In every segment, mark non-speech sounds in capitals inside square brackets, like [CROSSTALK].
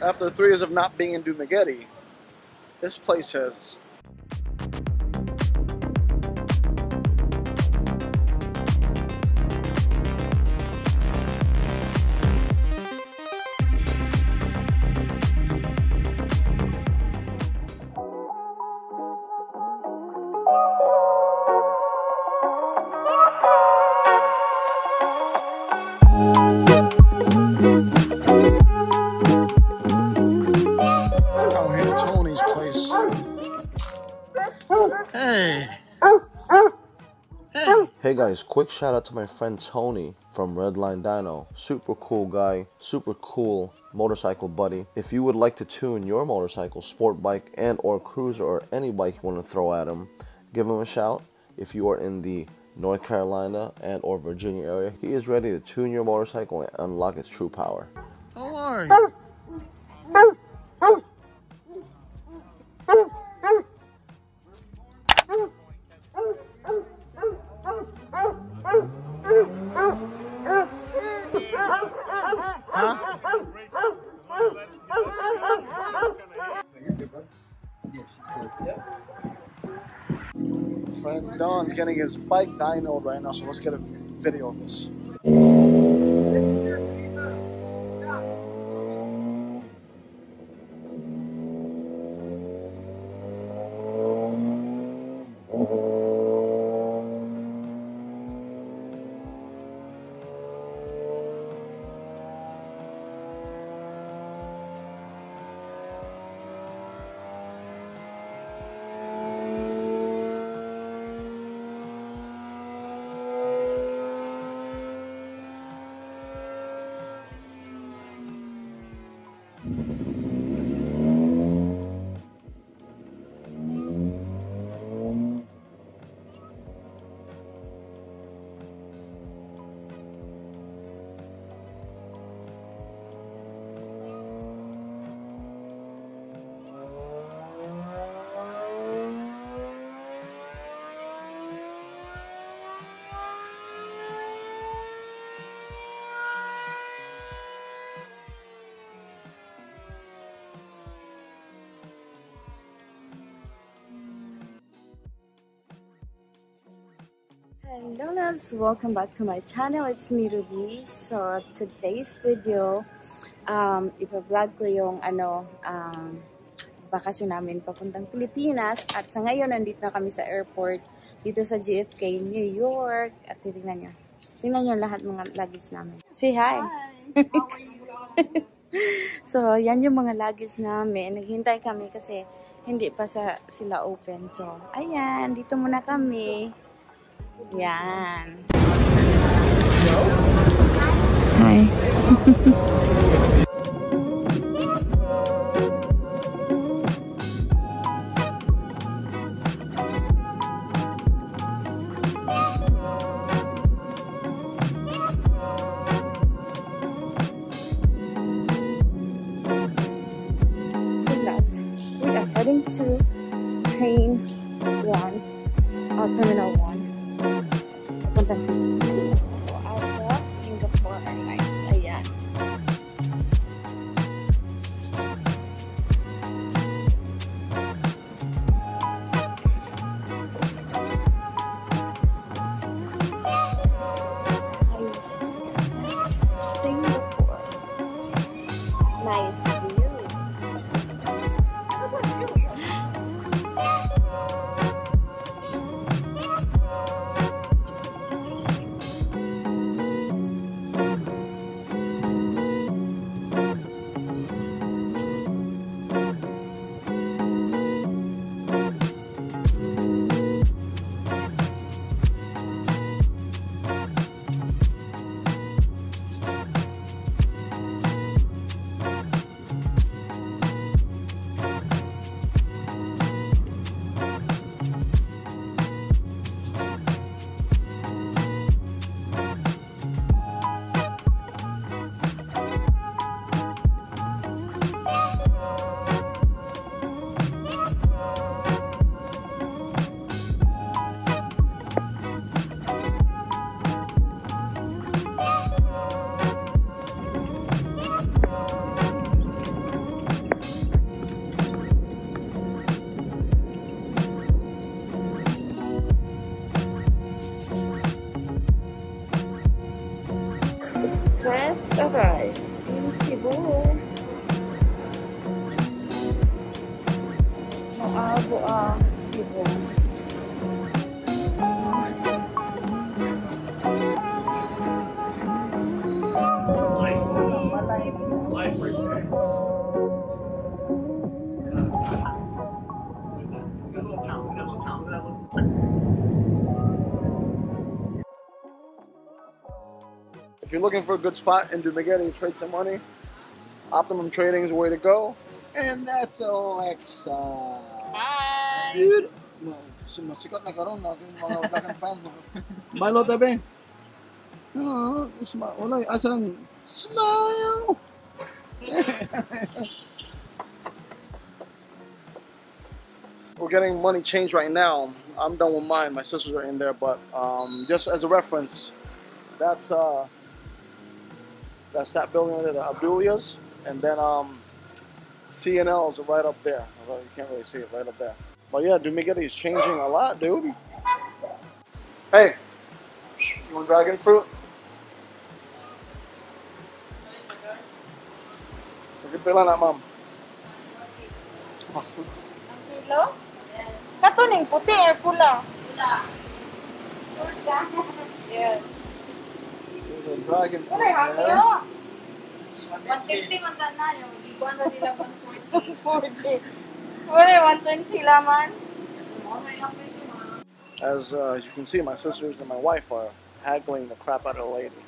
after three years of not being in Dumaguete, this place has guys, quick shout out to my friend Tony from Redline Dyno. Super cool guy, super cool motorcycle buddy. If you would like to tune your motorcycle, sport bike, and or cruiser or any bike you want to throw at him, give him a shout. If you are in the North Carolina and or Virginia area, he is ready to tune your motorcycle and unlock its true power. How are you? Friend Don's getting his bike dynoed right now, so let's get a video of this. Hello loves, welcome back to my channel. It's me Ruby. So today's video, um, ipa-vlog ko yung ano, um, bakasyon namin papuntang Pilipinas. At sa ngayon, nandito na kami sa airport dito sa JFK, New York. At tingnan nyo. Tingnan nyo lahat mga luggage namin. Say hi! [LAUGHS] so, yan yung mga luggage namin. Naghintay kami kasi hindi pa sa, sila open. So, ayan, dito muna kami. Yan. Hi. [LAUGHS] so guys, we are heading to train one, uh, terminal one. Papuntang you're looking for a good spot in Dumaguete, trade some money. Optimum Trading is the way to go. And that's Alexa. Hi! Dude, [LAUGHS] ma- sumasikat na karon na yung mga dagang fans. Malo tabi. Ah, sma- wala, asan? Smile! [LAUGHS] We're getting money changed right now. I'm done with mine. My sisters are in there, but um, just as a reference, that's uh, that's that building there, the Abdulias, and then um, is right up there. Although you can't really see it right up there. But yeah, Dumaguete is changing a lot, dude. Hey, you want dragon fruit? Nagpila na, ma'am. Ang kilo? Katuning puti or pula? Yes. There's a dragon fruit Kulay ang there. kilo? 160 man ka na, yung iguan na nila 140. 40. Wala, 120 laman. Mga may kapit yung mga As uh, as you can see, my sisters and my wife are haggling the crap out of the lady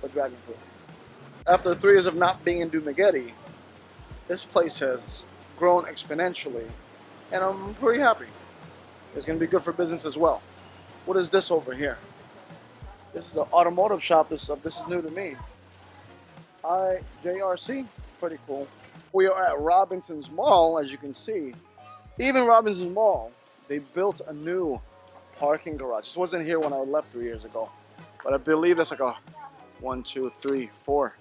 for dragon fruit. After three years of not being in Dumaguete, this place has grown exponentially, and I'm pretty happy. It's going to be good for business as well. What is this over here? This is an automotive shop. This, stuff. this is new to me. I JRC, pretty cool. We are at Robinson's Mall, as you can see. Even Robinson's Mall, they built a new parking garage. This wasn't here when I left three years ago, but I believe that's like a one, two, three, four,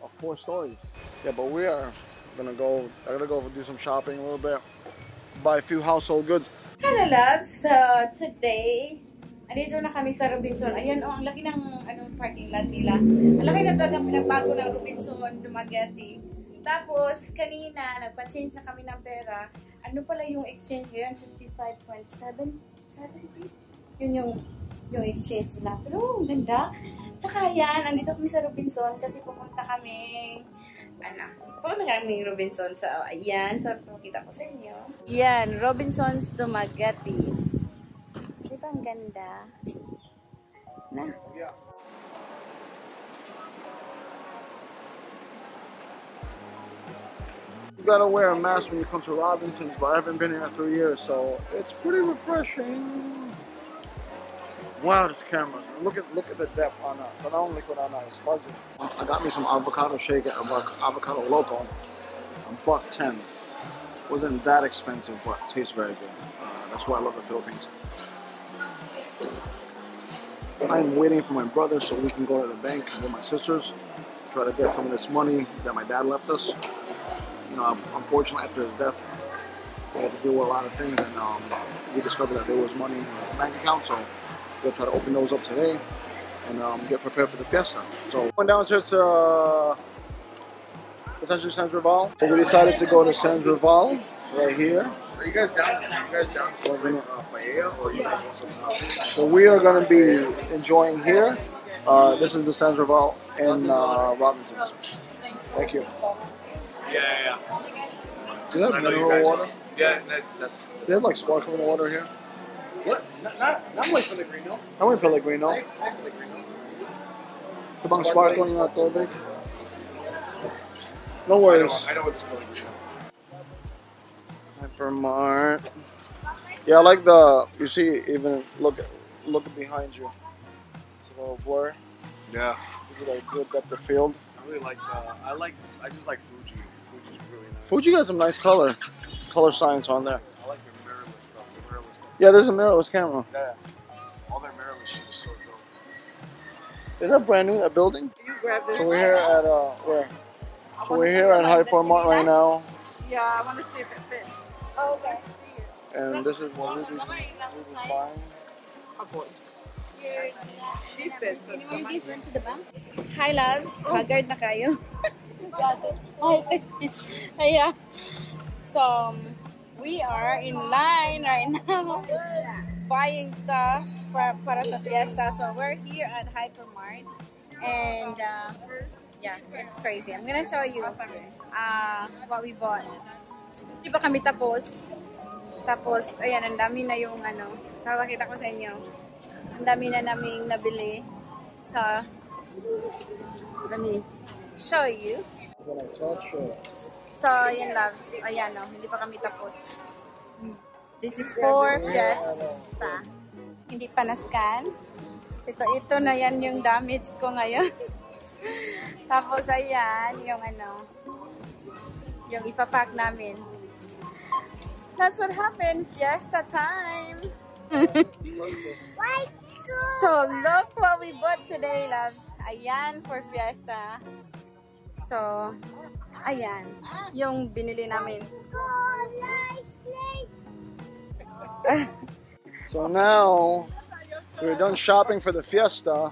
or four stories. Yeah, but we are gonna go. I'm gonna go do some shopping a little bit, buy a few household goods. Hello loves, so today, andito na kami sa Robinson. Ayan oh, ang laki ng ano, parking lot nila. Ang laki na talagang pinagbago ng Robinson, Dumaguete. Tapos, kanina, nagpa-change na kami ng pera. Ano pala yung exchange ngayon? 55.770? Yun yung yung exchange nila. Pero, ang ganda. Tsaka yan, andito kami sa Robinson kasi pupunta kami ano, pupunta kami Robinson sa, ayan, sa pakita ko sa inyo. Yan, Robinson's Dumaguete. Ba ang ganda? Na. You gotta wear a mask when you come to Robinsons, but I haven't been here in three years, so it's pretty refreshing. Wow, this camera's Look at look at the depth on that. But I don't liquid on that. It's fuzzy. I got me some avocado shake avoc- avocado loco. A buck ten. Wasn't that expensive, but tastes very good. Uh, that's why I love the Philippines. I'm waiting for my brother so we can go to the bank and with my sisters, try to get some of this money that my dad left us you know, unfortunately after his death, we had to deal with a lot of things, and um, we discovered that there was money in the bank account. So we'll try to open those up today and um, get prepared for the fiesta. So went downstairs to uh, potentially Sans Rival. So we decided to go to Sans Rival right here. Are you guys down? Are you guys down uh, paella or you guys want something else? So we are going to be enjoying here. Uh, this is the Sans Rival in uh, Robinson's. Thank you. Yeah, yeah, Do they yeah. Have know mineral water? Yeah, that, that's. They have like sparkling water here. What? Not, not, not like Pellegrino. I went Pellegrino. Not Pellegrino. Ibang sparkling na tubig. No I know, worries. I know what this Pellegrino. Hypermart. Yeah, I like the. You see, even look, look behind you. It's a little blur. Yeah. Is it like good depth of field? I really like. Uh, I like. I just like Fuji. Fuji's really nice. Fuji got some nice color, color science on there. I like their mirrorless stuff. The mirrorless stuff. Yeah, there's a mirrorless camera. Yeah. All their mirrorless shit is so dope. Is that brand new? That building? Grab So we're here at uh, where? So we're here at Hypermart right now, Yeah, I want to see if it fits. Oh, okay. and this is what Ruby's, Ruby's buying. Can you move this one to the bank? Hi, loves. Haggard na kayo. [LAUGHS] Ayan. So, we are in line right now [LAUGHS] buying stuff para, para sa fiesta. So, we're here at Hypermart. And, uh, yeah, it's crazy. I'm gonna show you uh, what we bought. Di ba kami tapos? Tapos, ayan, ang dami na yung ano, papakita ko sa inyo. Ang dami na naming nabili sa, let me show you. So, ayan loves. Ayan o, hindi pa kami tapos. This is for Fiesta. Hindi pa na-scan. Ito, ito na yan yung damage ko ngayon. [LAUGHS] Tapos, ayan, yung ano, yung ipapack namin. That's what happened. Fiesta time. [LAUGHS] so, look what we bought today, loves. Ayan for Fiesta. So, ayan. Yung binili namin. [LAUGHS] So now we're done shopping for the fiesta.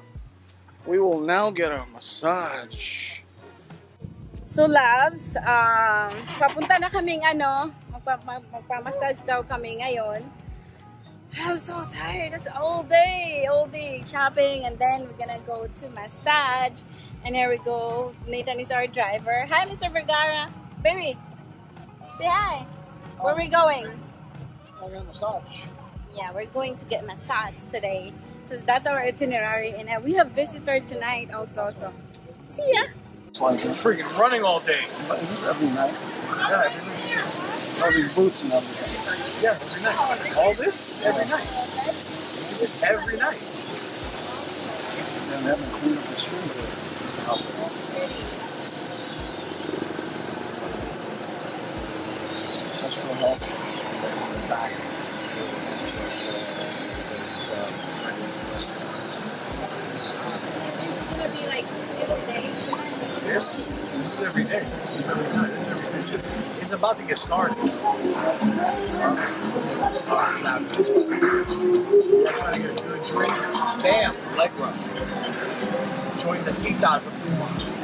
We will now get a massage. So, loves, um, papunta na kaming ano, magpa magpa-massage daw kami ngayon. I'm so tired. It's all day, all day shopping, and then we're gonna go to massage. And here we go. Nathan is our driver. Hi, Mr. Vergara. Baby, say hi. Where are we going? I'm gonna massage. Yeah, we're going to get massage today. So that's our itinerary, and uh, we have visitor tonight also. So, see ya. It's like, freaking running all day. is this every night? Yeah, every night. All these boots and everything. Yeah, every night. All this is every night. This is every night. And they haven't cleaned up the stream of this. Is the house. Sexual health. Back. It's gonna be like middle day. This, this is every day. This is every night. This is every, it's, just, it's about to get started. Oh, savage. I'm trying to get a good drink. Bam, leg rub. Join the 8,000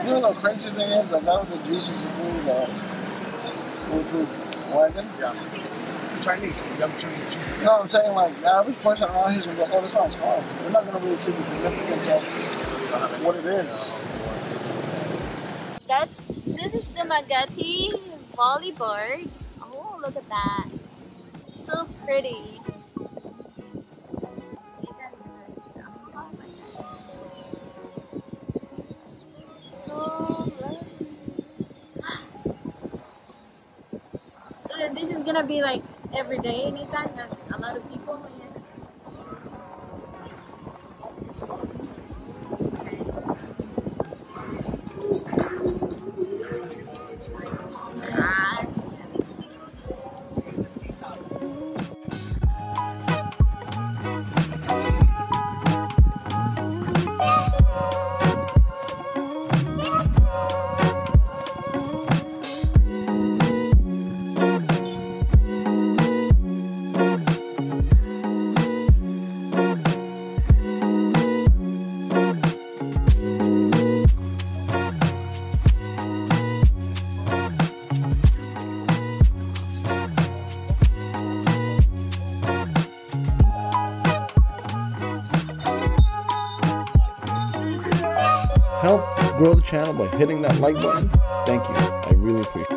You know the crazy thing is that that was the Jesus approved, uh, bulletproof wagon. Yeah. Chinese. I'm Chinese. No, I'm saying like the average person around here is gonna go, oh, this sounds hard. They're not gonna really see the significance of what it is. That's this is the Magati volleyboard. Oh, look at that. So pretty. So. [GASPS] So this is gonna be like every day, anytime a lot of people Help grow the channel by hitting that like button. Thank you. I really appreciate it.